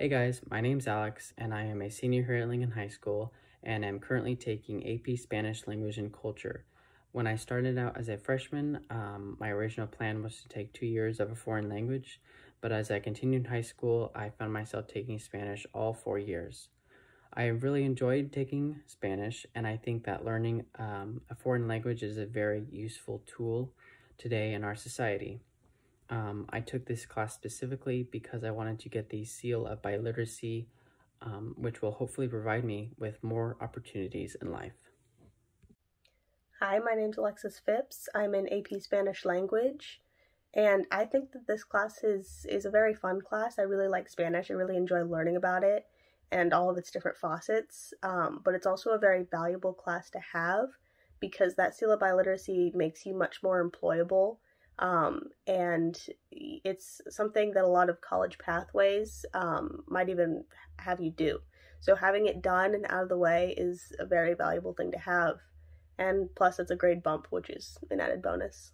Hey guys, my name's Alex, and I am a senior here at Lincoln High School, and I'm currently taking AP Spanish Language and Culture. When I started out as a freshman, um, my original plan was to take two years of a foreign language, but as I continued high school, I found myself taking Spanish all four years. I really enjoyed taking Spanish, and I think that learning um, a foreign language is a very useful tool today in our society. Um, I took this class specifically because I wanted to get the seal of biliteracy, um, which will hopefully provide me with more opportunities in life. Hi, my name's Alexis Phipps. I'm in AP Spanish Language, and I think that this class is is a very fun class. I really like Spanish. I really enjoy learning about it and all of its different facets. Um, but it's also a very valuable class to have because that seal of biliteracy makes you much more employable um, and it's something that a lot of college pathways um, might even have you do. So having it done and out of the way is a very valuable thing to have. And plus, it's a grade bump, which is an added bonus.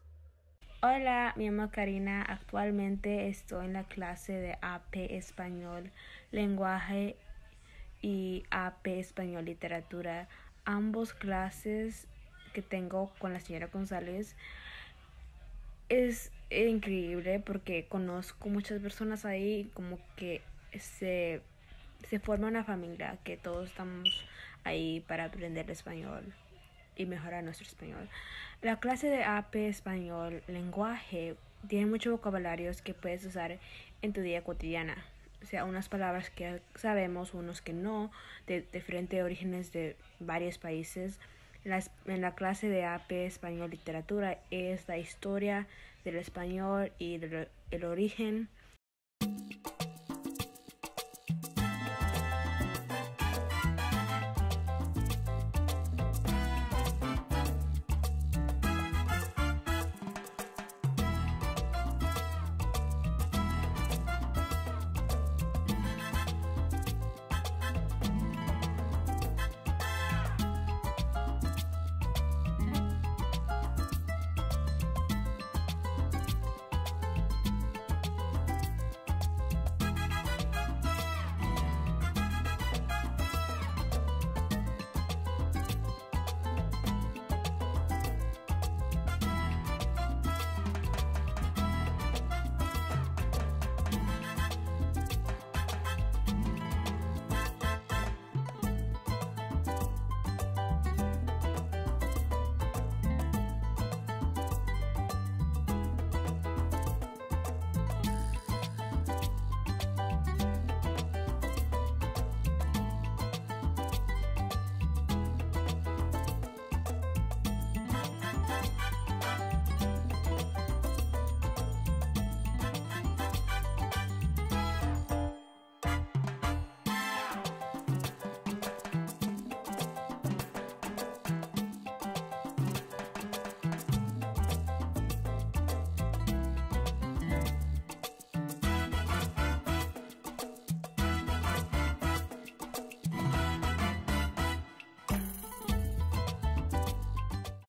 Hola, me llamo Karina. Actualmente estoy en la clase de AP Español, Lenguaje y AP Español Literatura. Ambos clases que tengo con la señora González es increíble porque conozco muchas personas ahí como que se, se forma una familia que todos estamos ahí para aprender español y mejorar nuestro español. La clase de AP español, lenguaje, tiene muchos vocabularios que puedes usar en tu día cotidiana. O sea, unas palabras que sabemos, unos que no, de diferentes orígenes de varios países en la clase de AP Español Literatura es la historia del español y el origen